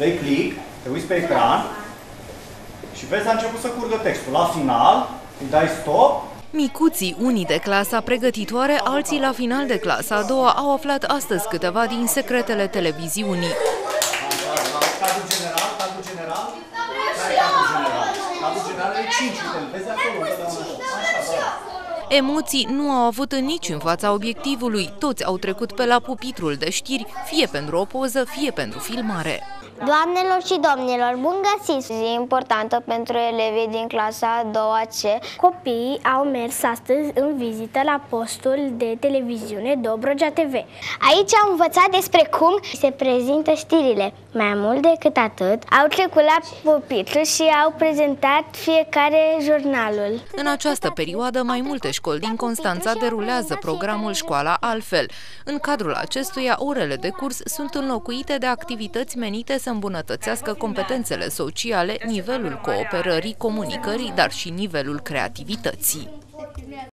dai click, te uiți pe ecran și vezi a început să curgă textul. La final, îi dai stop Micuții, unii de clasa pregătitoare, alții la final de clasa a doua, au aflat astăzi câteva din secretele televiziunii. Cadrul general, cadrul general, care e cadrul general? Cadrul general e 5, uite, vezi acolo, Emoții nu au avut nici în fața obiectivului. Toți au trecut pe la pupitrul de știri, fie pentru o poză, fie pentru filmare. Doamnelor și domnilor, bun găsiți! E importantă pentru elevii din clasa a doua C. Copiii au mers astăzi în vizită la postul de televiziune Dobrogea TV. Aici au învățat despre cum se prezintă știrile. Mai mult decât atât, au trecut la pupitru și au prezentat fiecare jurnalul. În această perioadă, mai multe școli din Constanța derulează programul Școala Altfel. În cadrul acestuia, orele de curs sunt înlocuite de activități menite să îmbunătățească competențele sociale, nivelul cooperării, comunicării, dar și nivelul creativității.